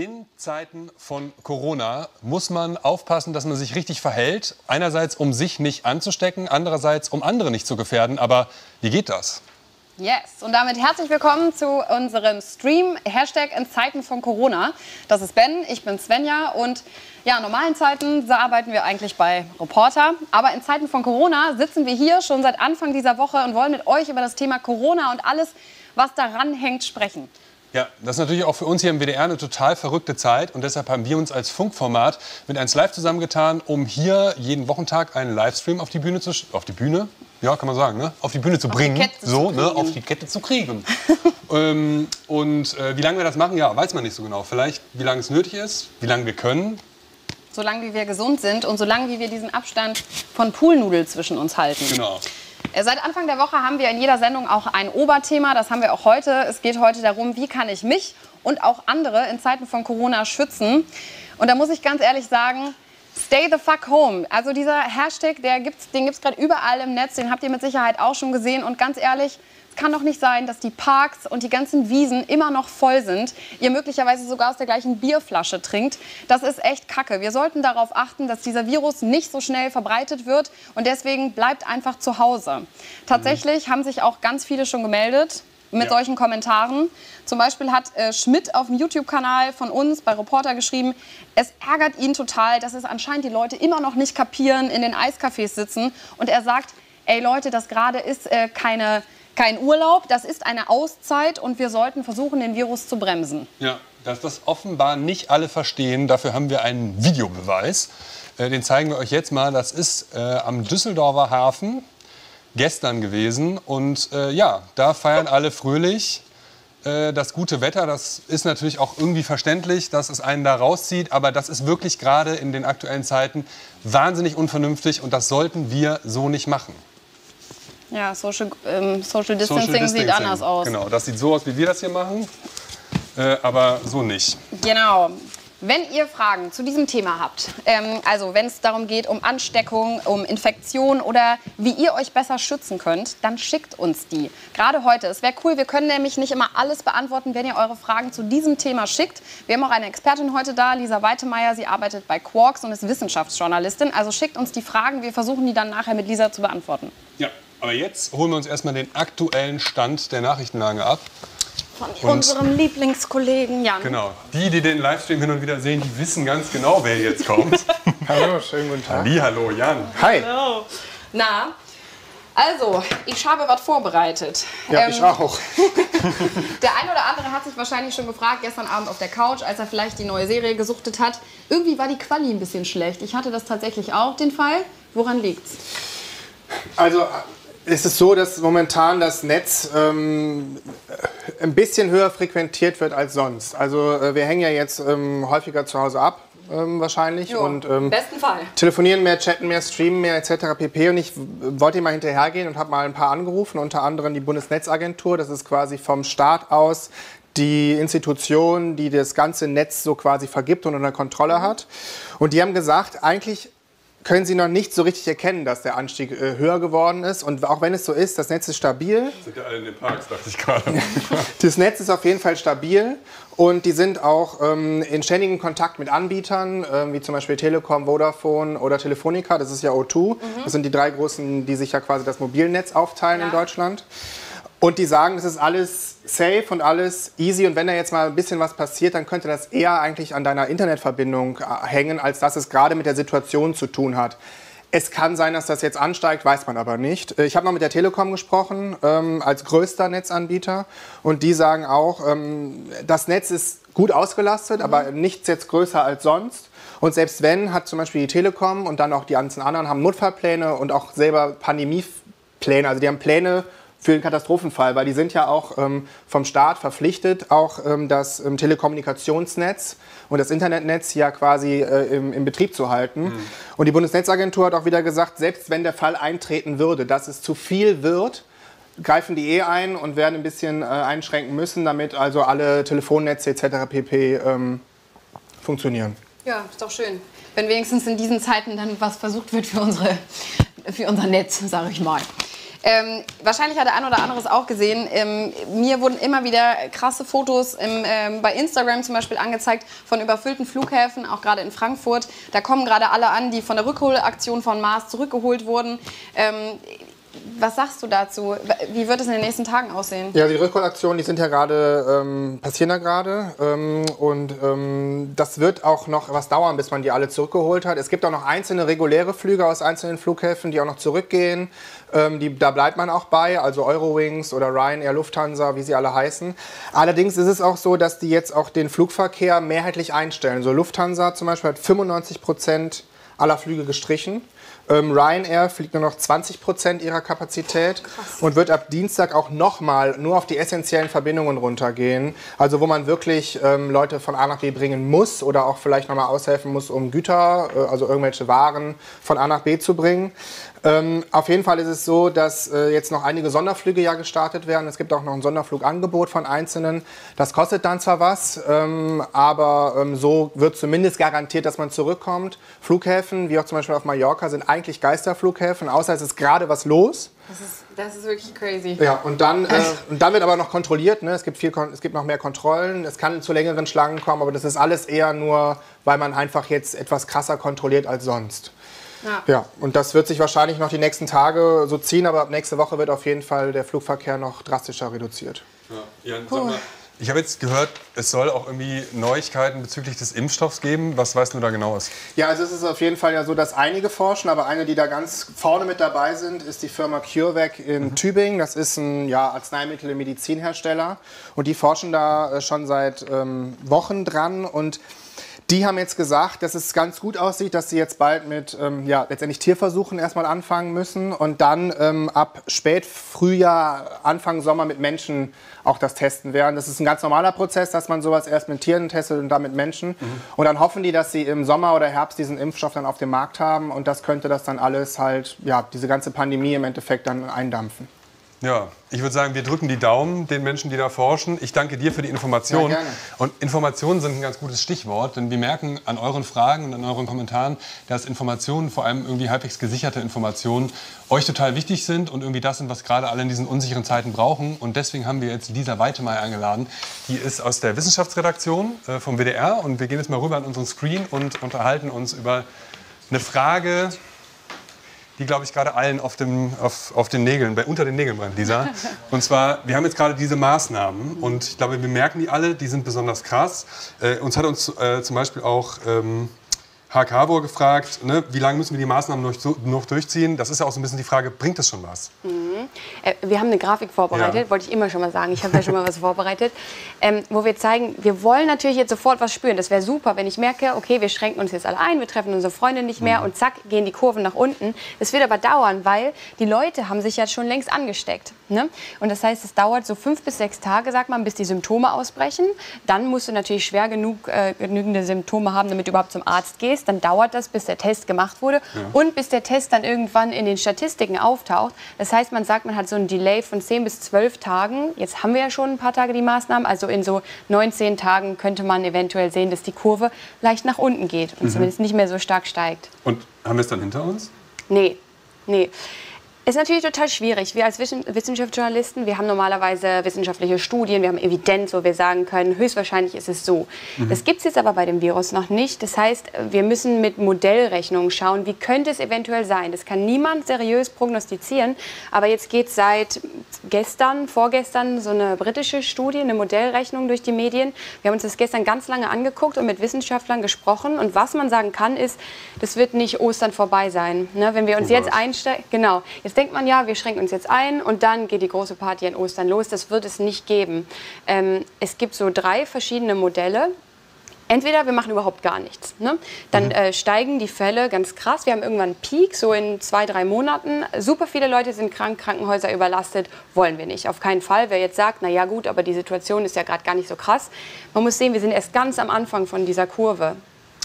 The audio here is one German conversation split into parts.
In Zeiten von Corona muss man aufpassen, dass man sich richtig verhält. Einerseits, um sich nicht anzustecken, andererseits, um andere nicht zu gefährden. Aber wie geht das? Yes, und damit herzlich willkommen zu unserem Stream Hashtag in Zeiten von Corona. Das ist Ben, ich bin Svenja und ja, in normalen Zeiten arbeiten wir eigentlich bei Reporter. Aber in Zeiten von Corona sitzen wir hier schon seit Anfang dieser Woche und wollen mit euch über das Thema Corona und alles, was daran hängt, sprechen. Ja, das ist natürlich auch für uns hier im WDR eine total verrückte Zeit und deshalb haben wir uns als Funkformat mit 1 Live zusammengetan, um hier jeden Wochentag einen Livestream auf die Bühne zu auf die Bühne, ja, kann man sagen, ne? auf die Bühne zu bringen, Kette zu so, ne? auf die Kette zu kriegen. ähm, und äh, wie lange wir das machen, ja, weiß man nicht so genau. Vielleicht wie lange es nötig ist, wie lange wir können. Solange wie wir gesund sind und solange wie wir diesen Abstand von Poolnudel zwischen uns halten. Genau. Äh, Seit Anfang der Woche haben wir in jeder Sendung auch ein Oberthema. Das haben wir auch heute. Es geht heute darum, wie kann ich mich und auch andere in Zeiten von Corona schützen. Und da muss ich ganz ehrlich sagen, Stay the fuck home. Also dieser Hashtag, der gibt's, den gibt es gerade überall im Netz. Den habt ihr mit Sicherheit auch schon gesehen. Und ganz ehrlich, kann doch nicht sein, dass die Parks und die ganzen Wiesen immer noch voll sind. Ihr möglicherweise sogar aus der gleichen Bierflasche trinkt. Das ist echt kacke. Wir sollten darauf achten, dass dieser Virus nicht so schnell verbreitet wird. Und deswegen bleibt einfach zu Hause. Tatsächlich haben sich auch ganz viele schon gemeldet mit Ja. solchen Kommentaren. Zum Beispiel hat äh, Schmidt auf dem YouTube-Kanal von uns bei Reporter geschrieben, es ärgert ihn total, dass es anscheinend die Leute immer noch nicht kapieren, in den Eiscafés sitzen. Und er sagt, ey Leute, das gerade ist äh, keine, kein Urlaub, das ist eine Auszeit und wir sollten versuchen, den Virus zu bremsen. Ja, dass das offenbar nicht alle verstehen, dafür haben wir einen Videobeweis. Äh, den zeigen wir euch jetzt mal. Das ist äh, am Düsseldorfer Hafen gestern gewesen. Und äh, ja, da feiern alle fröhlich äh, das gute Wetter. Das ist natürlich auch irgendwie verständlich, dass es einen da rauszieht. Aber das ist wirklich gerade in den aktuellen Zeiten wahnsinnig unvernünftig. Und das sollten wir so nicht machen. Ja, Social, ähm, Social Distancing Social sieht Distancing. anders aus. Genau, das sieht so aus, wie wir das hier machen. Äh, aber so nicht. Genau. Wenn ihr Fragen zu diesem Thema habt, ähm, also wenn es darum geht, um Ansteckung, um Infektion oder wie ihr euch besser schützen könnt, dann schickt uns die. Gerade heute. Es wäre cool, wir können nämlich nicht immer alles beantworten, wenn ihr eure Fragen zu diesem Thema schickt. Wir haben auch eine Expertin heute da, Lisa Weitemeier. Sie arbeitet bei Quarks und ist Wissenschaftsjournalistin. Also schickt uns die Fragen, wir versuchen die dann nachher mit Lisa zu beantworten. Aber jetzt holen wir uns erstmal den aktuellen Stand der Nachrichtenlage ab. Von unserem Lieblingskollegen Jan. Genau. Die, die den Livestream hin und wieder sehen, die wissen ganz genau, wer jetzt kommt. Hallo, schönen guten Tag. hallo Jan. Hi. Na, also, ich habe was vorbereitet. Ja, Ähm, ich auch. Der eine oder andere hat sich wahrscheinlich schon gefragt, gestern Abend auf der Couch, als er vielleicht die neue Serie gesuchtet hat. Irgendwie war die Quali ein bisschen schlecht. Ich hatte das tatsächlich auch, den Fall. Woran liegt's? Also es ist so, dass momentan das Netz ähm, ein bisschen höher frequentiert wird als sonst. Also äh, wir hängen ja jetzt ähm, häufiger zu Hause ab. Ähm, wahrscheinlich und ähm, besten Fall. telefonieren mehr, chatten mehr, streamen mehr etc. pp. Und ich wollte ihm mal hinterhergehen und habe mal ein paar angerufen, unter anderem die Bundesnetzagentur. Das ist quasi vom Staat aus die Institution, die das ganze Netz so quasi vergibt und unter Kontrolle hat. Und die haben gesagt, eigentlich können sie noch nicht so richtig erkennen, dass der Anstieg äh, höher geworden ist. Und auch wenn es so ist, das Netz ist stabil. Sind ja alle in den Parks, dachte ich gerade. Das Netz ist auf jeden Fall stabil und die sind auch ähm, in ständigem Kontakt mit Anbietern, ähm, wie zum Beispiel Telekom, Vodafone oder Telefonica. Das ist ja O2. Das sind die drei großen, die sich ja quasi das Mobilnetz aufteilen in Ja. Deutschland. Und die sagen, das ist alles safe und alles easy. Und wenn da jetzt mal ein bisschen was passiert, dann könnte das eher eigentlich an deiner Internetverbindung äh, hängen, als dass es gerade mit der Situation zu tun hat. Es kann sein, dass das jetzt ansteigt, weiß man aber nicht. Äh, Ich habe noch mit der Telekom gesprochen, ähm, als größter Netzanbieter. Und die sagen auch, ähm, das Netz ist gut ausgelastet, aber nichts jetzt größer als sonst. Und selbst wenn, hat zum Beispiel die Telekom und dann auch die ganzen anderen haben Notfallpläne und auch selber Pandemiepläne. Also die haben Pläne für den Katastrophenfall, weil die sind ja auch ähm, vom Staat verpflichtet, auch ähm, das ähm, Telekommunikationsnetz und das Internetnetz ja quasi äh, im, im Betrieb zu halten. Und die Bundesnetzagentur hat auch wieder gesagt, selbst wenn der Fall eintreten würde, dass es zu viel wird, greifen die eh ein und werden ein bisschen äh, einschränken müssen, damit also alle Telefonnetze etc. pp. Ähm, funktionieren. Ja, ist doch schön. Wenn wenigstens in diesen Zeiten dann was versucht wird für, unsere, für unser Netz, sage ich mal. Ähm, wahrscheinlich hat der ein oder andere es auch gesehen. Ähm, mir wurden immer wieder krasse Fotos im, ähm, bei Instagram zum Beispiel angezeigt von überfüllten Flughäfen, auch gerade in Frankfurt. Da kommen gerade alle an, die von der Rückholaktion von Mars zurückgeholt wurden. Was sagst du dazu? Wie wird es in den nächsten Tagen aussehen? Ja, die Rückholaktionen, die sind ja gerade, ähm, passieren da gerade. Ähm, und ähm, das wird auch noch was dauern, bis man die alle zurückgeholt hat. Es gibt auch noch einzelne reguläre Flüge aus einzelnen Flughäfen, die auch noch zurückgehen. Ähm, die, da bleibt man auch bei, also Eurowings oder Ryanair, Lufthansa, wie sie alle heißen. Allerdings ist es auch so, dass die jetzt auch den Flugverkehr mehrheitlich einstellen. So Lufthansa zum Beispiel hat 95 Prozent aller Flüge gestrichen. Ähm, Ryanair fliegt nur noch 20 Prozent ihrer Kapazität Krass. und wird ab Dienstag auch nochmal nur auf die essentiellen Verbindungen runtergehen. Also wo man wirklich ähm, Leute von A nach B bringen muss oder auch vielleicht nochmal aushelfen muss, um Güter, äh, also irgendwelche Waren von A nach B zu bringen. Ähm, auf jeden Fall ist es so, dass äh, jetzt noch einige Sonderflüge ja gestartet werden. Es gibt auch noch ein Sonderflugangebot von Einzelnen. Das kostet dann zwar was, ähm, aber ähm, so wird zumindest garantiert, dass man zurückkommt. Flughäfen, wie auch zum Beispiel auf Mallorca, sind eigentlich Geisterflughäfen, außer es ist gerade was los. Das ist, das ist wirklich crazy. Ja, und dann, äh, und dann wird aber noch kontrolliert. Ne? Es, gibt viel, es gibt noch mehr Kontrollen. Es kann zu längeren Schlangen kommen, aber das ist alles eher nur, weil man einfach jetzt etwas krasser kontrolliert als sonst. Ja. ja, und das wird sich wahrscheinlich noch die nächsten Tage so ziehen, aber ab nächste Woche wird auf jeden Fall der Flugverkehr noch drastischer reduziert. Ja, Jan, sag mal, ich habe jetzt gehört, es soll auch irgendwie Neuigkeiten bezüglich des Impfstoffs geben. Was weißt du da genaues? Ja, also es ist auf jeden Fall ja so, dass einige forschen, aber eine, die da ganz vorne mit dabei sind, ist die Firma CureVac in mhm. Tübingen. Das ist ein ja, Arzneimittel- und Medizinhersteller. Und die forschen da äh, schon seit ähm, Wochen dran und die haben jetzt gesagt, dass es ganz gut aussieht, dass sie jetzt bald mit ähm, ja, letztendlich Tierversuchen erstmal anfangen müssen und dann ähm, ab spät Frühjahr, Anfang Sommer mit Menschen auch das testen werden. Das ist ein ganz normaler Prozess, dass man sowas erst mit Tieren testet und dann mit Menschen. Mhm. Und dann hoffen die, dass sie im Sommer oder Herbst diesen Impfstoff dann auf dem Markt haben und das könnte das dann alles halt, ja, diese ganze Pandemie im Endeffekt dann eindampfen. Ja, ich würde sagen, wir drücken die Daumen den Menschen, die da forschen. Ich danke dir für die Informationen. Und Informationen sind ein ganz gutes Stichwort, denn wir merken an euren Fragen und an euren Kommentaren, dass Informationen, vor allem irgendwie halbwegs gesicherte Informationen, euch total wichtig sind und irgendwie das sind, was gerade alle in diesen unsicheren Zeiten brauchen. Und deswegen haben wir jetzt Lisa Weitemeyer eingeladen. Die ist aus der Wissenschaftsredaktion äh, vom WDR und wir gehen jetzt mal rüber an unseren Screen und unterhalten uns über eine Frage, die, glaube ich, gerade allen auf, dem, auf, auf den Nägeln, bei, unter den Nägeln brennt, Lisa. Und zwar, wir haben jetzt gerade diese Maßnahmen und ich glaube, wir merken die alle, die sind besonders krass. Äh, uns hat uns äh, zum Beispiel auch ähm, HK wurde gefragt, ne, wie lange müssen wir die Maßnahmen noch, noch, durchziehen? Das ist ja auch so ein bisschen die Frage, bringt das schon was? Mhm. Äh, wir haben eine Grafik vorbereitet, ja. wollte ich immer schon mal sagen. Ich habe ja schon mal was vorbereitet, ähm, wo wir zeigen, wir wollen natürlich jetzt sofort was spüren. Das wäre super, wenn ich merke, okay, wir schränken uns jetzt alle ein, wir treffen unsere Freunde nicht mehr mhm. und zack, gehen die Kurven nach unten. Das wird aber dauern, weil die Leute haben sich ja schon längst angesteckt. Ne? Und das heißt, es dauert so fünf bis sechs Tage, sagt man, bis die Symptome ausbrechen. Dann musst du natürlich schwer genug äh, genügende Symptome haben, damit du überhaupt zum Arzt gehst ist, dann dauert das, bis der Test gemacht wurde ja. und bis der Test dann irgendwann in den Statistiken auftaucht. Das heißt, man sagt, man hat so einen Delay von 10 bis 12 Tagen. Jetzt haben wir ja schon ein paar Tage die Maßnahmen. Also in so 19 Tagen könnte man eventuell sehen, dass die Kurve leicht nach unten geht und mhm. zumindest nicht mehr so stark steigt. Und haben wir es dann hinter uns? Nee, nee. Ist natürlich total schwierig. Wir als Wissenschaftsjournalisten, wir haben normalerweise wissenschaftliche Studien, wir haben Evidenz, wo wir sagen können, höchstwahrscheinlich ist es so. Mhm. Das gibt es jetzt aber bei dem Virus noch nicht. Das heißt, wir müssen mit Modellrechnungen schauen, wie könnte es eventuell sein. Das kann niemand seriös prognostizieren. Aber jetzt geht seit gestern, vorgestern so eine britische Studie, eine Modellrechnung durch die Medien. Wir haben uns das gestern ganz lange angeguckt und mit Wissenschaftlern gesprochen. Und was man sagen kann, ist, das wird nicht Ostern vorbei sein. Ne? Wenn wir uns jetzt einsteigen, genau, jetzt denkt man ja, wir schränken uns jetzt ein und dann geht die große Party an Ostern los. Das wird es nicht geben. Ähm, es gibt so drei verschiedene Modelle. Entweder wir machen überhaupt gar nichts. Ne? Dann mhm. äh, steigen die Fälle ganz krass. Wir haben irgendwann einen Peak, so in zwei, drei Monaten. Super viele Leute sind krank, Krankenhäuser überlastet. Wollen wir nicht. Auf keinen Fall. Wer jetzt sagt, na ja gut, aber die Situation ist ja gerade gar nicht so krass. Man muss sehen, wir sind erst ganz am Anfang von dieser Kurve.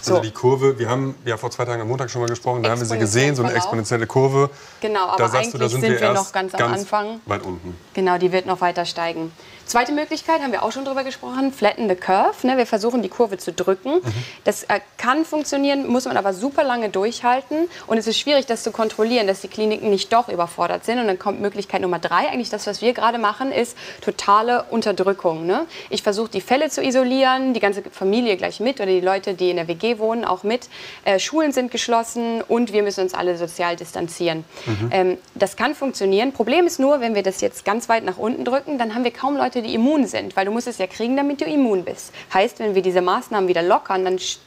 Also die Kurve, wir haben ja vor zwei Tagen am Montag schon mal gesprochen, da haben wir sie gesehen, so eine exponentielle Kurve. Genau, aber da sagst du, da eigentlich sind, sind wir, wir noch ganz am Anfang. weit unten. Genau, die wird noch weiter steigen. Zweite Möglichkeit, haben wir auch schon drüber gesprochen, flatten the curve. Ne? Wir versuchen die Kurve zu drücken. Mhm. Das äh, kann funktionieren, muss man aber super lange durchhalten. Und es ist schwierig, das zu kontrollieren, dass die Kliniken nicht doch überfordert sind. Und dann kommt Möglichkeit Nummer drei. Eigentlich das, was wir gerade machen, ist totale Unterdrückung. Ne? Ich versuche, die Fälle zu isolieren, die ganze Familie gleich mit oder die Leute, die in der WG wohnen, auch mit. Äh, Schulen sind geschlossen und wir müssen uns alle sozial distanzieren. Ähm, das kann funktionieren. Problem ist nur, wenn wir das jetzt ganz weit nach unten drücken, dann haben wir kaum Leute, die immun sind, weil du musst es ja kriegen, damit du immun bist. Heißt, wenn wir diese Maßnahmen wieder lockern, dann sch-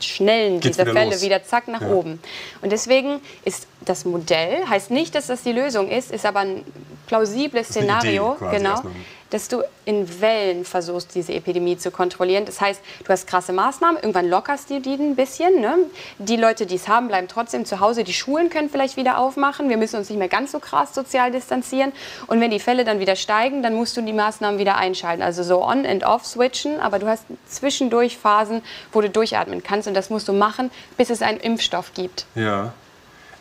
schnellen Geht's diese wieder Fälle los. wieder zack nach Ja. oben. Und deswegen ist das Modell, heißt nicht, dass das die Lösung ist, ist aber ein plausibles Szenario, genau. Dass du in Wellen versuchst, diese Epidemie zu kontrollieren. Das heißt, du hast krasse Maßnahmen, irgendwann lockerst du die ein bisschen. Ne? Die Leute, die es haben, bleiben trotzdem zu Hause. Die Schulen können vielleicht wieder aufmachen. Wir müssen uns nicht mehr ganz so krass sozial distanzieren. Und wenn die Fälle dann wieder steigen, dann musst du die Maßnahmen wieder einschalten. Also so on and off switchen. Aber du hast zwischendurch Phasen, wo du durchatmen kannst. Und das musst du machen, bis es einen Impfstoff gibt. Ja.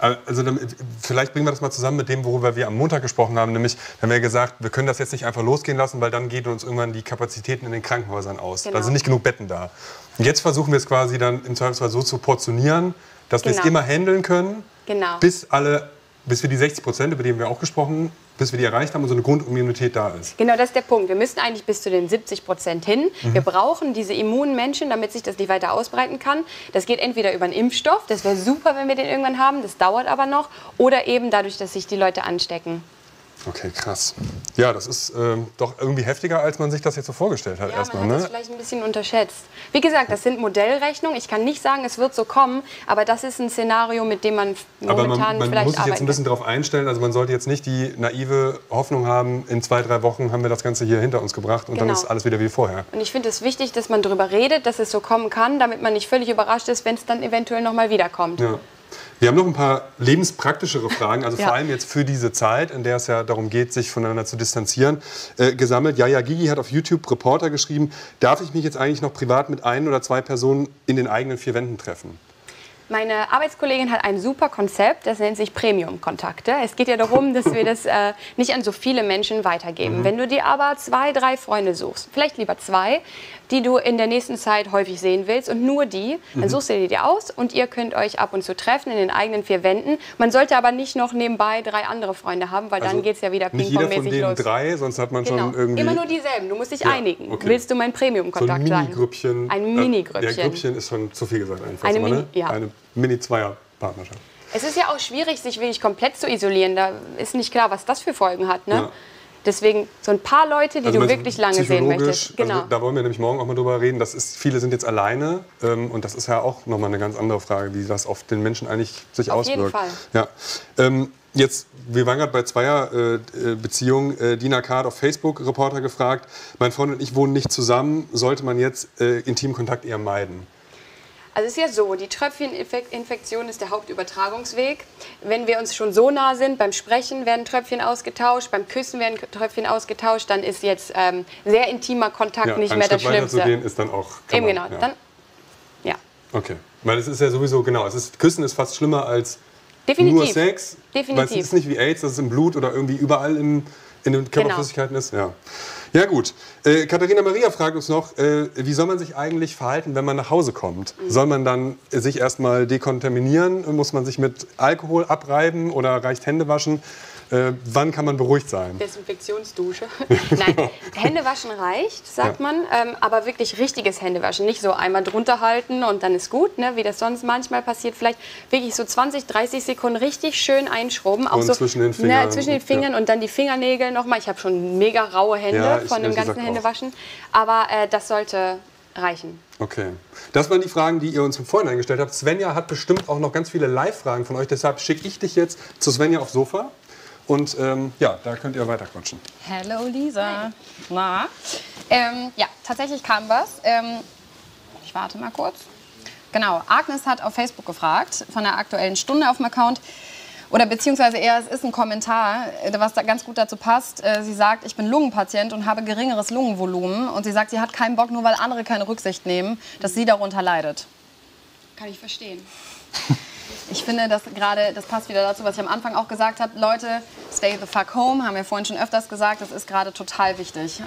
Also damit, vielleicht bringen wir das mal zusammen mit dem, worüber wir am Montag gesprochen haben. Nämlich, wir haben ja gesagt, wir können das jetzt nicht einfach losgehen lassen, weil dann gehen uns irgendwann die Kapazitäten in den Krankenhäusern aus. Genau. Da sind nicht genug Betten da. Und jetzt versuchen wir es quasi dann im Zweifelsfall so zu portionieren, dass wir es Genau. immer handeln können, Genau. bis alle, bis wir die 60 Prozent, über die haben wir auch gesprochen, bis wir die erreicht haben und so eine Grundimmunität da ist. Genau, das ist der Punkt. Wir müssen eigentlich bis zu den 70 Prozent hin. Wir brauchen diese immunen Menschen, damit sich das nicht weiter ausbreiten kann. Das geht entweder über einen Impfstoff, das wäre super, wenn wir den irgendwann haben, das dauert aber noch, oder eben dadurch, dass sich die Leute anstecken. Okay, krass. Ja, das ist ähm, doch irgendwie heftiger, als man sich das jetzt so vorgestellt hat Ja, erstmal. man hat Ne? das vielleicht ein bisschen unterschätzt. Wie gesagt, das sind Modellrechnungen. Ich kann nicht sagen, es wird so kommen, aber das ist ein Szenario, mit dem man Aber momentan man, man vielleicht muss sich jetzt ein bisschen darauf einstellen. Also man sollte jetzt nicht die naive Hoffnung haben, in zwei, drei Wochen haben wir das Ganze hier hinter uns gebracht und dann Genau. ist alles wieder wie vorher. Und ich finde es wichtig, dass man darüber redet, dass es so kommen kann, damit man nicht völlig überrascht ist, wenn es dann eventuell noch mal wiederkommt. Ja. Wir haben noch ein paar lebenspraktischere Fragen, also Ja. vor allem jetzt für diese Zeit, in der es ja darum geht, sich voneinander zu distanzieren, äh, gesammelt. Jaja Gigi hat auf YouTube Reporter geschrieben, darf ich mich jetzt eigentlich noch privat mit ein oder zwei Personen in den eigenen vier Wänden treffen? Meine Arbeitskollegin hat ein super Konzept, das nennt sich Premium-Kontakte. Es geht ja darum, dass wir das äh, nicht an so viele Menschen weitergeben. Wenn du dir aber zwei, drei Freunde suchst, vielleicht lieber zwei, die du in der nächsten Zeit häufig sehen willst und nur die, dann suchst du die dir aus und ihr könnt euch ab und zu treffen in den eigenen vier Wänden. Man sollte aber nicht noch nebenbei drei andere Freunde haben, weil dann geht es ja wieder Also ping-pong-mäßig denen los. drei, sonst hat man Genau. schon irgendwie... Immer nur dieselben. Du musst dich Ja, einigen. okay. Willst du mein so ein Premium-Kontakt sein? Mini-Grüppchen. Ein Äh, Mini-Grüppchen. Ja, Grüppchen ist schon zu viel gesagt einfach. Eine immer, Mini- ja. Eine Mini-Zweier-Partnerschaft. Es ist ja auch schwierig, sich wirklich komplett zu isolieren. Da ist nicht klar, was das für Folgen hat. Ne? Ja. Deswegen so ein paar Leute, die du meinst wirklich lange sehen möchtest. Genau. Also, da wollen wir nämlich morgen auch mal drüber reden. Das ist, viele sind jetzt alleine ähm, und das ist ja auch nochmal eine ganz andere Frage, wie das auf den Menschen eigentlich sich Auf auswirkt. jeden Fall. Ja. Ähm, jetzt, wir waren gerade bei Zweierbeziehungen. Äh, äh, Dina Kart auf Facebook, Reporter gefragt, mein Freund und ich wohnen nicht zusammen. Sollte man jetzt äh, Intimkontakt eher meiden? Also es ist ja so, die Tröpfcheninfektion ist der Hauptübertragungsweg. Wenn wir uns schon so nah sind, beim Sprechen werden Tröpfchen ausgetauscht, beim Küssen werden Tröpfchen ausgetauscht, dann ist jetzt ähm, sehr intimer Kontakt nicht einen mehr das weiter zu Schlimmste. gehen ist dann auch. Eben man- genau. ja. Dann, ja. Okay. Weil es ist ja sowieso, genau, es ist, Küssen ist fast schlimmer als Definitiv. nur Sex. Definitiv. Weil es ist nicht wie AIDS, dass es im Blut oder irgendwie überall in, in den Körperflüssigkeiten ist. Ja, ja gut. Äh, Katharina Maria fragt uns noch, äh, wie soll man sich eigentlich verhalten, wenn man nach Hause kommt? Mhm. Soll man dann sich erstmal dekontaminieren? Muss man sich mit Alkohol abreiben oder reicht Hände waschen? Äh, wann kann man beruhigt sein? Desinfektionsdusche. Nein, Händewaschen reicht, sagt Ja. man, ähm, aber wirklich richtiges Händewaschen. Nicht so einmal drunter halten und dann ist gut, ne, wie das sonst manchmal passiert. Vielleicht wirklich so 20, 30 Sekunden richtig schön einschrubben. Auch Und so, zwischen den Fingern. Ne, zwischen den Ja. Fingern und dann die Fingernägel nochmal. Ich habe schon mega raue Hände Ja, von dem ganzen gesagt auch. Händewaschen. Aber äh, das sollte reichen. Okay. Das waren die Fragen, die ihr uns im Vorhinein gestellt habt. Svenja hat bestimmt auch noch ganz viele Live-Fragen von euch. Deshalb schicke ich dich jetzt zu Svenja aufs Sofa. Und ähm, ja, da könnt ihr weiter quatschen. Hallo Lisa. Na? Ähm, ja, tatsächlich kam was. Ähm, ich warte mal kurz. Genau, Agnes hat auf Facebook gefragt, von der aktuellen Stunde auf dem Account. Oder beziehungsweise eher, es ist ein Kommentar, äh, was da ganz gut dazu passt. Äh, Sie sagt, ich bin Lungenpatient und habe geringeres Lungenvolumen. Und sie sagt, sie hat keinen Bock, nur weil andere keine Rücksicht nehmen, dass sie darunter leidet. kann ich verstehen. Ich finde, dass gerade, das passt wieder dazu, was ich am Anfang auch gesagt habe. Leute, stay the fuck home, haben wir vorhin schon öfters gesagt. Das ist gerade total wichtig.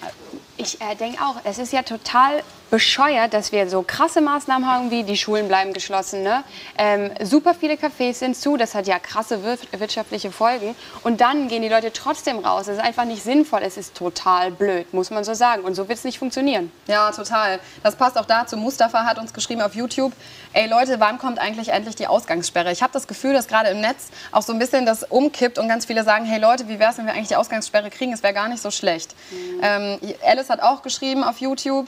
Ich äh, denke auch, es ist ja total bescheuert, dass wir so krasse Maßnahmen haben, wie die Schulen bleiben geschlossen. Ne? Ähm, super viele Cafés sind zu, das hat ja krasse wir wirtschaftliche Folgen. Und dann gehen die Leute trotzdem raus. Es ist einfach nicht sinnvoll, es ist total blöd, muss man so sagen. Und so wird es nicht funktionieren. Ja, total. Das passt auch dazu. Mustafa hat uns geschrieben auf YouTube, ey Leute, wann kommt eigentlich endlich die Ausgangssperre? Ich habe das Gefühl, dass gerade im Netz auch so ein bisschen das umkippt und ganz viele sagen, hey Leute, wie wäre es, wenn wir eigentlich die Ausgangssperre kriegen? Es wäre gar nicht so schlecht. Mhm. Ähm, Alice hat auch geschrieben auf YouTube,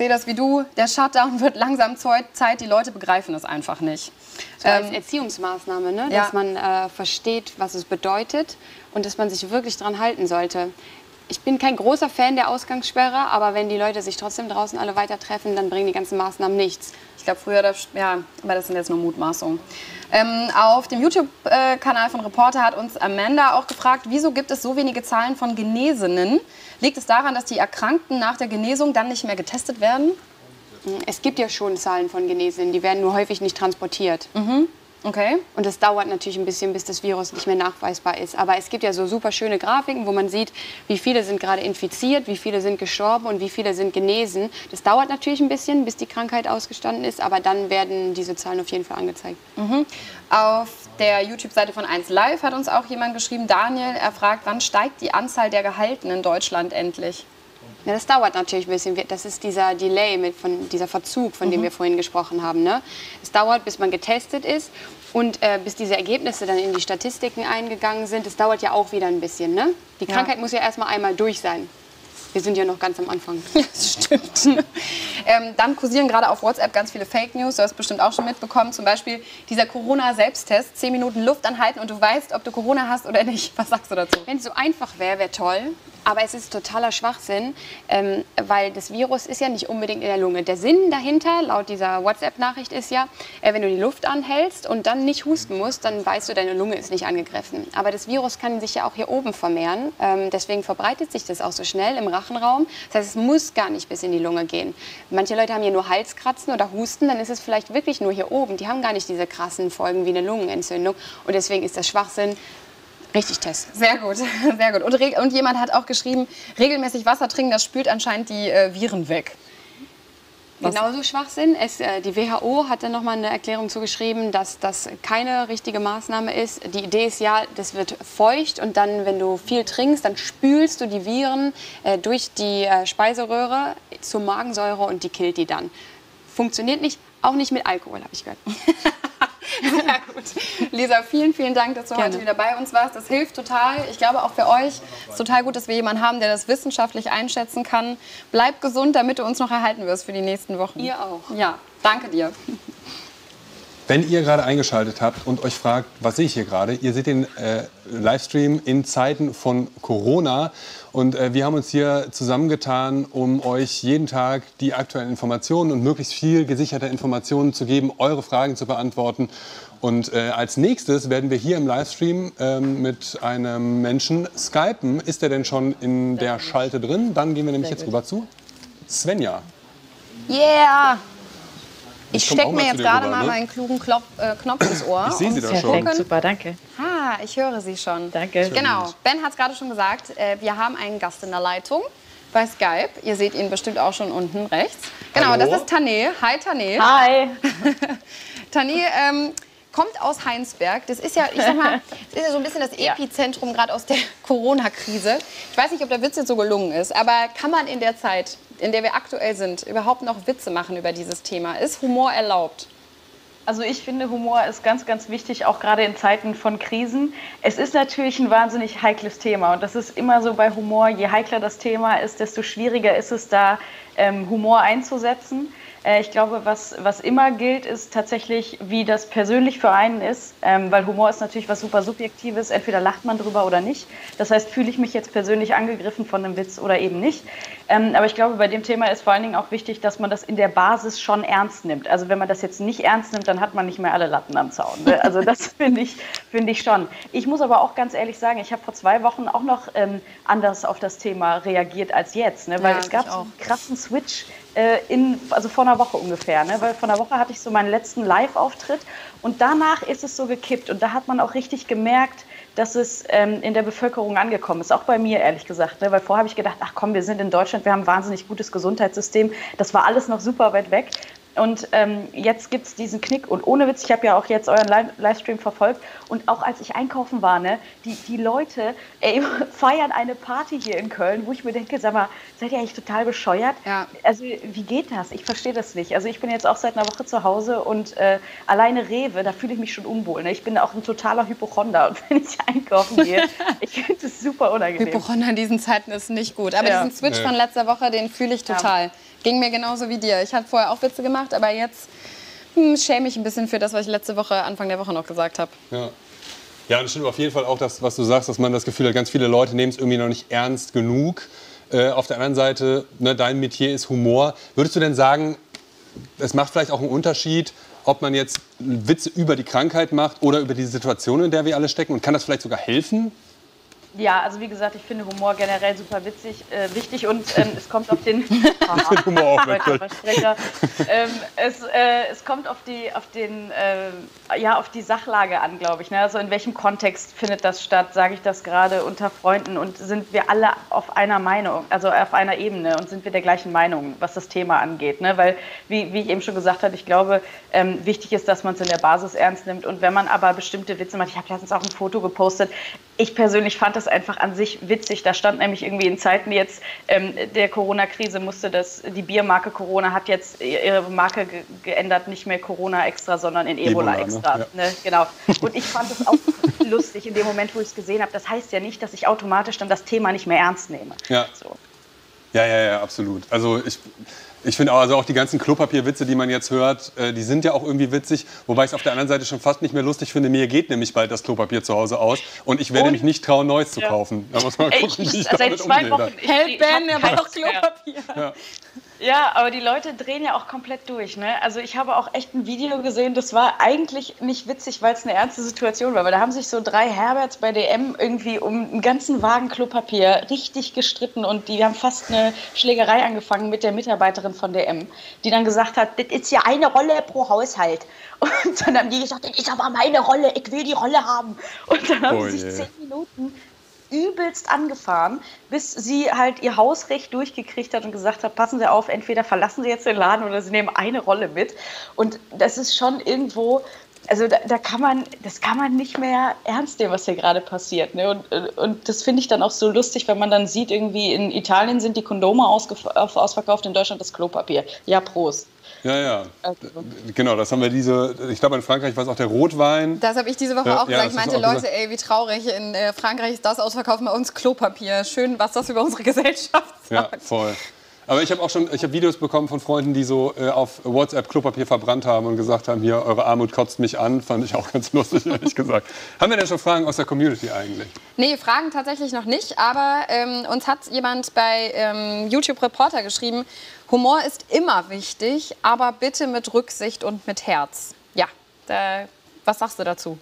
sehe das wie du. Der Shutdown wird langsam Zeit. Die Leute begreifen es einfach nicht. So als ähm, Erziehungsmaßnahme, ne? dass man äh, versteht, was es bedeutet und dass man sich wirklich daran halten sollte. Ich bin kein großer Fan der Ausgangssperre, aber wenn die Leute sich trotzdem draußen alle weiter treffen, dann bringen die ganzen Maßnahmen nichts. Ich glaube, früher, das, ja, aber das sind jetzt nur Mutmaßungen. Ähm, auf dem YouTube-Kanal von Reporter hat uns Amanda auch gefragt, wieso gibt es so wenige Zahlen von Genesenen? Liegt es daran, dass die Erkrankten nach der Genesung dann nicht mehr getestet werden? Es gibt ja schon Zahlen von Genesenen, die werden nur häufig nicht transportiert. Mhm. Okay. Und das dauert natürlich ein bisschen, bis das Virus nicht mehr nachweisbar ist. Aber es gibt ja so super schöne Grafiken, wo man sieht, wie viele sind gerade infiziert, wie viele sind gestorben und wie viele sind genesen. Das dauert natürlich ein bisschen, bis die Krankheit ausgestanden ist, aber dann werden diese Zahlen auf jeden Fall angezeigt. Mhm. Auf der YouTube-Seite von 1 Live hat uns auch jemand geschrieben, Daniel, er fragt, wann steigt die Anzahl der Gehaltenen in Deutschland endlich? Ja, das dauert natürlich ein bisschen. Das ist dieser Delay, mit von, dieser Verzug, von mhm. dem wir vorhin gesprochen haben. Ne? Es dauert, bis man getestet ist und äh, bis diese Ergebnisse dann in die Statistiken eingegangen sind. Das dauert ja auch wieder ein bisschen. Ne? Die Krankheit ja. muss ja erstmal einmal durch sein. Wir sind ja noch ganz am Anfang. das stimmt. ähm, dann kursieren gerade auf WhatsApp ganz viele Fake News. Du hast bestimmt auch schon mitbekommen. Zum Beispiel dieser Corona-Selbsttest. Zehn Minuten Luft anhalten und du weißt, ob du Corona hast oder nicht. Was sagst du dazu? Wenn es so einfach wäre, wäre toll. Aber es ist totaler Schwachsinn, ähm, weil das Virus ist ja nicht unbedingt in der Lunge. Der Sinn dahinter, laut dieser WhatsApp-Nachricht, ist ja, äh, wenn du die Luft anhältst und dann nicht husten musst, dann weißt du, deine Lunge ist nicht angegriffen. Aber das Virus kann sich ja auch hier oben vermehren. Ähm, deswegen verbreitet sich das auch so schnell im Rachenraum. Das heißt, es muss gar nicht bis in die Lunge gehen. Manche Leute haben hier nur Halskratzen oder Husten, dann ist es vielleicht wirklich nur hier oben. Die haben gar nicht diese krassen Folgen wie eine Lungenentzündung. Und deswegen ist das Schwachsinn, Richtig testen. Sehr gut, sehr gut. Und, und, jemand hat auch geschrieben, regelmäßig Wasser trinken, das spült anscheinend die äh, Viren weg. Was? Genauso Schwachsinn. Es, äh, die WHO hat dann nochmal eine Erklärung zugeschrieben, dass das keine richtige Maßnahme ist. Die Idee ist ja, das wird feucht und dann, wenn du viel trinkst, dann spülst du die Viren äh, durch die äh, Speiseröhre zur Magensäure und die killt die dann. Funktioniert nicht, auch nicht mit Alkohol, habe ich gehört. Sehr gut. Lisa, vielen, vielen Dank, dass du Gerne. heute wieder bei uns warst. Das hilft total. Ich glaube auch für euch ist total gut, dass wir jemanden haben, der das wissenschaftlich einschätzen kann. Bleib gesund, damit du uns noch erhalten wirst für die nächsten Wochen. Ihr auch. Ja, danke dir. Wenn ihr gerade eingeschaltet habt und euch fragt, was sehe ich hier gerade, ihr seht den äh, Livestream in Zeiten von Corona und äh, wir haben uns hier zusammengetan, um euch jeden Tag die aktuellen Informationen und möglichst viel gesicherte Informationen zu geben, eure Fragen zu beantworten. Und äh, als nächstes werden wir hier im Livestream ähm, mit einem Menschen skypen. Ist der denn schon in der Schalte drin? Dann gehen wir nämlich jetzt rüber zu Svenja. Yeah! Ich stecke mir jetzt gerade mal ne? meinen klugen Klopf, äh, Knopf ins Ohr. Ich sehe sie da schon. Super, danke. Ah, ich höre sie schon. Danke. Genau, Ben hat es gerade schon gesagt. Äh, wir haben einen Gast in der Leitung bei Skype. Ihr seht ihn bestimmt auch schon unten rechts. Genau, Hallo. das ist Tane. Hi, Tane. Hi. Tane, ähm, kommt aus Heinsberg. Das ist ja, ich sag mal, das ist ja so ein bisschen das Epizentrum gerade aus der Corona-Krise. Ich weiß nicht, ob der Witz jetzt so gelungen ist, aber kann man in der Zeit in der wir aktuell sind, überhaupt noch Witze machen über dieses Thema? Ist Humor erlaubt? Also ich finde, Humor ist ganz, ganz wichtig, auch gerade in Zeiten von Krisen. Es ist natürlich ein wahnsinnig heikles Thema und das ist immer so bei Humor. Je heikler das Thema ist, desto schwieriger ist es da, ähm, Humor einzusetzen. Äh, ich glaube, was, was immer gilt, ist tatsächlich, wie das persönlich für einen ist, ähm, weil Humor ist natürlich was super Subjektives. Entweder lacht man drüber oder nicht. Das heißt, fühle ich mich jetzt persönlich angegriffen von einem Witz oder eben nicht. Ähm, aber ich glaube, bei dem Thema ist vor allen Dingen auch wichtig, dass man das in der Basis schon ernst nimmt. Also wenn man das jetzt nicht ernst nimmt, dann hat man nicht mehr alle Latten am Zaun. Ne? Also das finde ich, find ich schon. Ich muss aber auch ganz ehrlich sagen, ich habe vor zwei Wochen auch noch ähm, anders auf das Thema reagiert als jetzt, ne? weil ja, es gab so einen krassen Switch in, also vor einer Woche ungefähr, ne? weil vor einer Woche hatte ich so meinen letzten Live-Auftritt und danach ist es so gekippt und da hat man auch richtig gemerkt, dass es ähm, in der Bevölkerung angekommen ist, auch bei mir ehrlich gesagt, ne? weil vorher habe ich gedacht, ach komm, wir sind in Deutschland, wir haben ein wahnsinnig gutes Gesundheitssystem, das war alles noch super weit weg und ähm, jetzt gibt es diesen Knick. Und ohne Witz, ich habe ja auch jetzt euren Livestream verfolgt. Und auch als ich einkaufen war, ne, die, die Leute ey, feiern eine Party hier in Köln, wo ich mir denke, sag mal, seid ihr eigentlich total bescheuert? Ja. Also wie geht das? Ich verstehe das nicht. Also ich bin jetzt auch seit einer Woche zu Hause und äh, alleine Rewe, da fühle ich mich schon unwohl. Ne? Ich bin auch ein totaler Hypochonder. Und wenn ich einkaufen gehe, ich finde das super unangenehm. Hypochonder in diesen Zeiten ist nicht gut. Aber ja. diesen Switch ja. von letzter Woche, den fühle ich total. Ja. Ging mir genauso wie dir. Ich hatte vorher auch Witze gemacht, aber jetzt hm, schäme ich ein bisschen für das, was ich letzte Woche, Anfang der Woche noch gesagt habe. Ja. Ja, und stimmt auf jeden Fall auch das, was du sagst, dass man das Gefühl hat, ganz viele Leute nehmen es irgendwie noch nicht ernst genug. Äh, auf der anderen Seite, ne, dein Metier ist Humor. Würdest du denn sagen, es macht vielleicht auch einen Unterschied, ob man jetzt Witze über die Krankheit macht oder über die Situation, in der wir alle stecken? Und kann das vielleicht sogar helfen? Ja, also wie gesagt, ich finde Humor generell super witzig, äh, wichtig und ähm, es kommt auf den Humor auch ähm, es, äh, es kommt auf die auf den äh, ja auf die Sachlage an, glaube ich. Ne? Also in welchem Kontext findet das statt? Sage ich das gerade unter Freunden und sind wir alle auf einer Meinung, also auf einer Ebene und sind wir der gleichen Meinung, was das Thema angeht? Ne? Weil wie, wie ich eben schon gesagt habe, ich glaube, ähm, wichtig ist, dass man es in der Basis ernst nimmt und wenn man aber bestimmte Witze macht, ich habe letztens auch ein Foto gepostet. Ich persönlich fand das das einfach an sich witzig. Da stand nämlich irgendwie in Zeiten jetzt ähm, der Corona-Krise musste das, die Biermarke Corona hat jetzt ihre Marke ge geändert, nicht mehr Corona extra, sondern in Ebola, Ebola ne? extra. Ne? Ja. Ne? Genau. Und ich fand es auch lustig in dem Moment, wo ich es gesehen habe. Das heißt ja nicht, dass ich automatisch dann das Thema nicht mehr ernst nehme. Ja. So. Ja, ja, ja, absolut. Also ich ich finde auch, also auch die ganzen Klopapierwitze, die man jetzt hört, äh, die sind ja auch irgendwie witzig. Wobei ich es auf der anderen Seite schon fast nicht mehr lustig finde. Mir geht nämlich bald das Klopapier zu Hause aus und ich werde und? mich nicht trauen, Neues zu kaufen. Da muss man gucken, ich, wie ich seit zwei Wochen. Help Ben, er braucht Klopapier. Ja. Ja, aber die Leute drehen ja auch komplett durch. Ne? Also ich habe auch echt ein Video gesehen, das war eigentlich nicht witzig, weil es eine ernste Situation war. Weil da haben sich so drei Herberts bei DM irgendwie um einen ganzen Wagen Klopapier richtig gestritten und die haben fast eine Schlägerei angefangen mit der Mitarbeiterin von DM, die dann gesagt hat, das ist ja eine Rolle pro Haushalt. Und dann haben die gesagt, das ist aber meine Rolle, ich will die Rolle haben. Und dann haben oh sie sich zehn Minuten übelst angefahren, bis sie halt ihr Hausrecht durchgekriegt hat und gesagt hat, passen Sie auf, entweder verlassen Sie jetzt den Laden oder Sie nehmen eine Rolle mit. Und das ist schon irgendwo, also da, da kann man, das kann man nicht mehr ernst nehmen, was hier gerade passiert. Ne? Und, und das finde ich dann auch so lustig, wenn man dann sieht, irgendwie in Italien sind die Kondome ausverkauft, in Deutschland das Klopapier. Ja, Prost. Ja, ja. Also. Genau, das haben wir diese, ich glaube in Frankreich war es auch der Rotwein. Das habe ich diese Woche auch ja, gesagt. Ich meinte, Leute, gesagt. ey, wie traurig, in äh, Frankreich ist das ausverkauft, bei uns Klopapier. Schön, was das über unsere Gesellschaft sagt. Ja, voll. Aber ich habe auch schon ich hab Videos bekommen von Freunden, die so äh, auf WhatsApp Klopapier verbrannt haben und gesagt haben, hier, eure Armut kotzt mich an. Fand ich auch ganz lustig, ehrlich gesagt. haben wir denn schon Fragen aus der Community eigentlich? Nee, Fragen tatsächlich noch nicht. Aber ähm, uns hat jemand bei ähm, YouTube Reporter geschrieben, Humor ist immer wichtig, aber bitte mit Rücksicht und mit Herz. Ja, da, was sagst du dazu?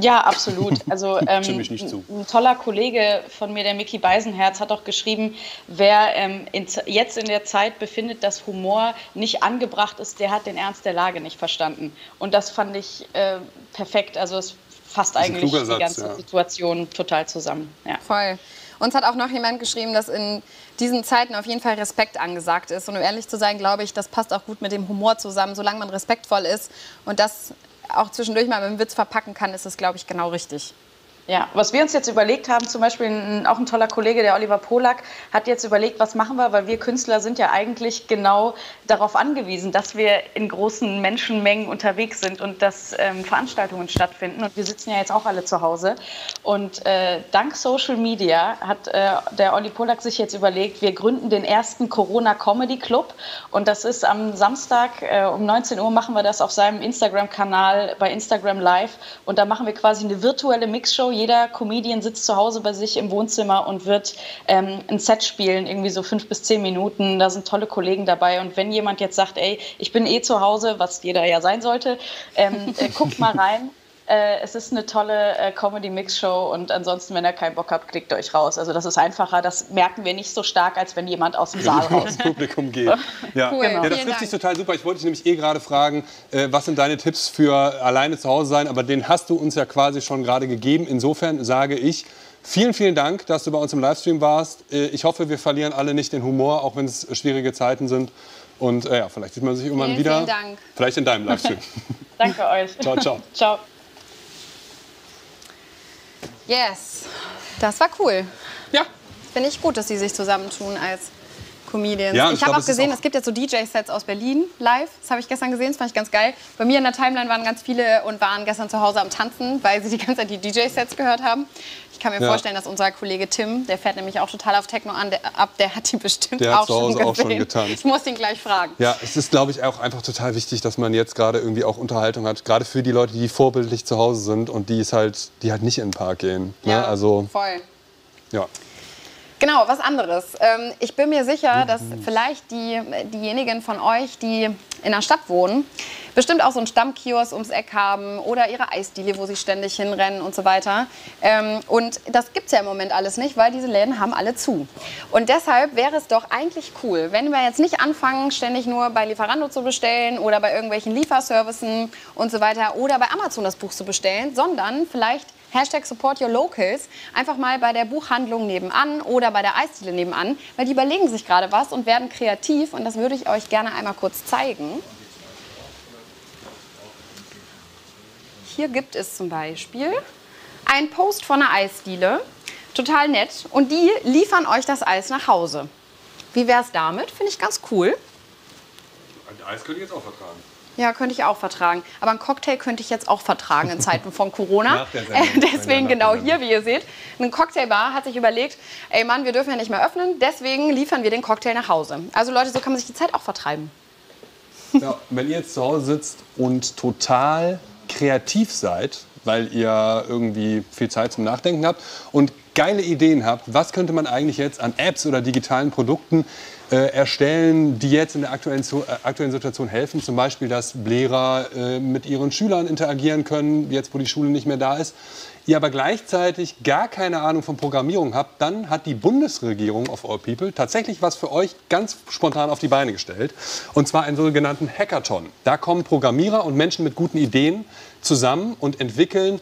Ja, absolut. Also ähm, ein toller Kollege von mir, der Mickey Beisenherz, hat auch geschrieben, wer ähm, in, jetzt in der Zeit befindet, dass Humor nicht angebracht ist, der hat den Ernst der Lage nicht verstanden. Und das fand ich äh, perfekt. Also es fasst eigentlich die Satz, ganze ja. Situation total zusammen. Ja. Voll. Uns hat auch noch jemand geschrieben, dass in diesen Zeiten auf jeden Fall Respekt angesagt ist. Und um ehrlich zu sein, glaube ich, das passt auch gut mit dem Humor zusammen. Solange man respektvoll ist und das auch zwischendurch mal mit einem Witz verpacken kann, ist es, glaube ich, genau richtig. Ja, was wir uns jetzt überlegt haben, zum Beispiel ein, auch ein toller Kollege, der Oliver Polak, hat jetzt überlegt, was machen wir, weil wir Künstler sind ja eigentlich genau darauf angewiesen, dass wir in großen Menschenmengen unterwegs sind und dass ähm, Veranstaltungen stattfinden. Und wir sitzen ja jetzt auch alle zu Hause. Und äh, dank Social Media hat äh, der Olli Polak sich jetzt überlegt, wir gründen den ersten Corona Comedy Club. Und das ist am Samstag äh, um 19 Uhr machen wir das auf seinem Instagram-Kanal bei Instagram Live. Und da machen wir quasi eine virtuelle Mixshow jeder Comedian sitzt zu Hause bei sich im Wohnzimmer und wird ähm, ein Set spielen, irgendwie so fünf bis zehn Minuten. Da sind tolle Kollegen dabei. Und wenn jemand jetzt sagt, ey, ich bin eh zu Hause, was jeder ja sein sollte, ähm, äh, guckt mal rein. Äh, es ist eine tolle äh, Comedy-Mix-Show und ansonsten, wenn ihr keinen Bock habt, klickt euch raus. Also das ist einfacher, das merken wir nicht so stark, als wenn jemand aus dem Saal raus. ins Publikum geht. Ja, Cool, ja das trifft sich total super. Ich wollte dich nämlich eh gerade fragen, äh, was sind deine Tipps für alleine zu Hause sein? Aber den hast du uns ja quasi schon gerade gegeben. Insofern sage ich, vielen, vielen Dank, dass du bei uns im Livestream warst. Äh, ich hoffe, wir verlieren alle nicht den Humor, auch wenn es schwierige Zeiten sind. Und äh, ja, vielleicht sieht man sich irgendwann Vielen, wieder. vielen Dank. Vielleicht in deinem Livestream. Danke euch. ciao, ciao. Ciao. Yes, das war cool. Ja, Finde ich gut, dass sie sich zusammentun als Comedians. Ja, ich ich habe auch es ist gesehen, auch- es gibt jetzt so DJ-Sets aus Berlin live. Das habe ich gestern gesehen, das fand ich ganz geil. Bei mir in der Timeline waren ganz viele und waren gestern zu Hause am Tanzen, weil sie die ganze Zeit die DJ-Sets gehört haben. Ich kann mir Ja. vorstellen, dass unser Kollege Tim, der fährt nämlich auch total auf Techno an, der, ab, der hat die bestimmt Der auch, schon auch schon getanzt. Ich muss ihn gleich fragen. Ja, es ist, glaube ich, auch einfach total wichtig, dass man jetzt gerade irgendwie auch Unterhaltung hat. Gerade für die Leute, die vorbildlich zu Hause sind und die, es halt, die halt nicht in den Park gehen. Ne? Also, voll. ja. Genau, was anderes. Ähm, ich bin mir sicher, dass Mhm. vielleicht die, diejenigen von euch, die in der Stadt wohnen, bestimmt auch so einen Stammkiosk ums Eck haben oder ihre Eisdiele, wo sie ständig hinrennen und so weiter. Ähm, und das gibt es ja im Moment alles nicht, weil diese Läden haben alle zu. Und deshalb wäre es doch eigentlich cool, wenn wir jetzt nicht anfangen, ständig nur bei Lieferando zu bestellen oder bei irgendwelchen Lieferservicen und so weiter oder bei Amazon das Buch zu bestellen, sondern vielleicht Hashtag Support Your Locals einfach mal bei der Buchhandlung nebenan oder bei der Eisdiele nebenan, weil die überlegen sich gerade was und werden kreativ und das würde ich euch gerne einmal kurz zeigen. Hier gibt es zum Beispiel einen Post von einer Eisdiele, total nett, und die liefern euch das Eis nach Hause. Wie wäre es damit? Finde ich ganz cool. Eis könnte ich jetzt auch vertragen. Ja, könnte ich auch vertragen. Aber einen Cocktail könnte ich jetzt auch vertragen in Zeiten von Corona. Deswegen genau hier, wie ihr seht. Eine Cocktailbar hat sich überlegt, ey Mann, wir dürfen ja nicht mehr öffnen, deswegen liefern wir den Cocktail nach Hause. Also Leute, so kann man sich die Zeit auch vertreiben. Ja, wenn ihr jetzt zu Hause sitzt und total kreativ seid, weil ihr irgendwie viel Zeit zum Nachdenken habt und geile Ideen habt, was könnte man eigentlich jetzt an Apps oder digitalen Produkten äh, erstellen, die jetzt in der aktuellen, äh, aktuellen Situation helfen. Zum Beispiel, dass Lehrer äh, mit ihren Schülern interagieren können, jetzt wo die Schule nicht mehr da ist. Ihr aber gleichzeitig gar keine Ahnung von Programmierung habt, dann hat die Bundesregierung of all people tatsächlich was für euch ganz spontan auf die Beine gestellt. Und zwar einen sogenannten Hackathon. Da kommen Programmierer und Menschen mit guten Ideen zusammen und entwickeln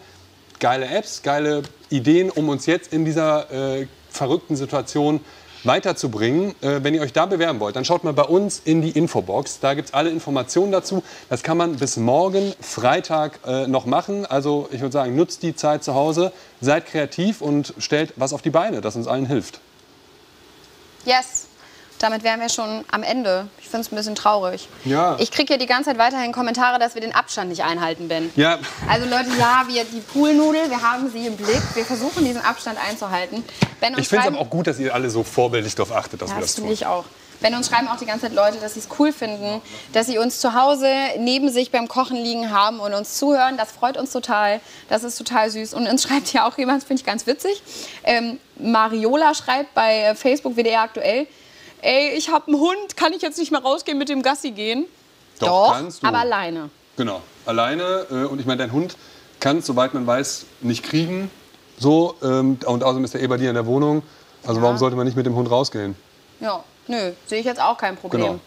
geile Apps, geile Ideen, um uns jetzt in dieser äh, verrückten Situation weiterzubringen. Äh, wenn ihr euch da bewerben wollt, dann schaut mal bei uns in die Infobox. Da gibt es alle Informationen dazu. Das kann man bis morgen Freitag äh, noch machen. Also ich würde sagen, nutzt die Zeit zu Hause, seid kreativ und stellt was auf die Beine, das uns allen hilft. Yes. Damit wären wir schon am Ende. Ich finde es ein bisschen traurig. Ja. Ich kriege hier die ganze Zeit weiterhin Kommentare, dass wir den Abstand nicht einhalten, Ben. Ja, Also Leute, ja, wir die Poolnudel, wir haben sie im Blick. Wir versuchen diesen Abstand einzuhalten. Ben, ich finde es aber auch gut, dass ihr alle so vorbildlich darauf achtet, dass Ja, wir das tun. ich auch. Ben, uns schreiben auch die ganze Zeit Leute, dass sie es cool finden, dass sie uns zu Hause neben sich beim Kochen liegen haben und uns zuhören. Das freut uns total. Das ist total süß. Und uns schreibt hier auch jemand, das finde ich ganz witzig. Ähm, Mariola schreibt bei äh, Facebook WDR aktuell, ey, ich habe einen Hund, kann ich jetzt nicht mehr rausgehen mit dem Gassi gehen? Doch, kannst du. aber alleine. Genau, alleine. Äh, und ich meine, dein Hund kann es, soweit man weiß, nicht kriegen. So, ähm, und außerdem ist er eh bei dir in der Wohnung. Also warum sollte man nicht mit dem Hund rausgehen? Ja, nö, sehe ich jetzt auch kein Problem. Genau.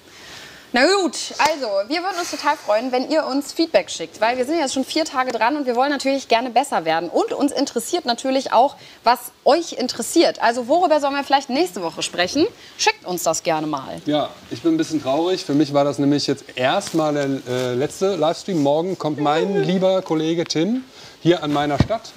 Na gut, also wir würden uns total freuen, wenn ihr uns Feedback schickt, weil wir sind jetzt schon vier Tage dran und wir wollen natürlich gerne besser werden. Und uns interessiert natürlich auch, was euch interessiert. Also worüber sollen wir vielleicht nächste Woche sprechen? Schickt uns das gerne mal. Ja, ich bin ein bisschen traurig. Für mich war das nämlich jetzt erstmal der äh, letzte Livestream. Morgen kommt mein lieber Kollege Tim hier an meiner Stadt.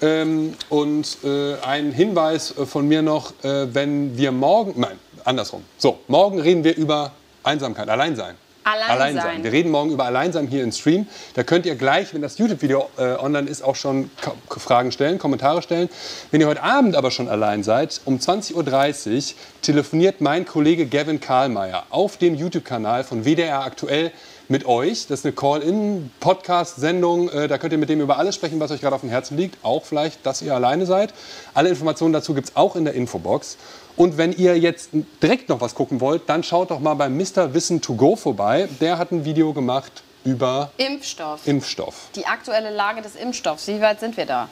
Ähm, und äh, ein Hinweis äh, von mir noch, äh, wenn wir morgen, nein, andersrum. So, morgen reden wir über Einsamkeit, Alleinsein. Alleinsein. Wir reden morgen über Alleinsein hier im Stream. Da könnt ihr gleich, wenn das YouTube-Video äh, online ist, auch schon Fragen stellen, Kommentare stellen. Wenn ihr heute Abend aber schon allein seid, um 20.30 Uhr telefoniert mein Kollege Gavin Karlmeier auf dem YouTube-Kanal von WDR aktuell mit euch. Das ist eine Call-in-Podcast-Sendung. Äh, da könnt ihr mit dem über alles sprechen, was euch gerade auf dem Herzen liegt. Auch vielleicht, dass ihr alleine seid. Alle Informationen dazu gibt es auch in der Infobox. Und wenn ihr jetzt direkt noch was gucken wollt, dann schaut doch mal bei Mr. Wissen to Go vorbei. Der hat ein Video gemacht über Impfstoff. Impfstoff. Die aktuelle Lage des Impfstoffs. Wie weit sind wir da?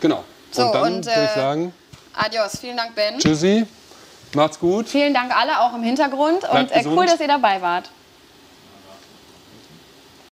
Genau. So, und dann und, würde ich äh, sagen, Adios. Vielen Dank, Ben. tschüssi, macht's gut. Vielen Dank alle auch im Hintergrund Bleibt und äh, cool, dass ihr dabei wart.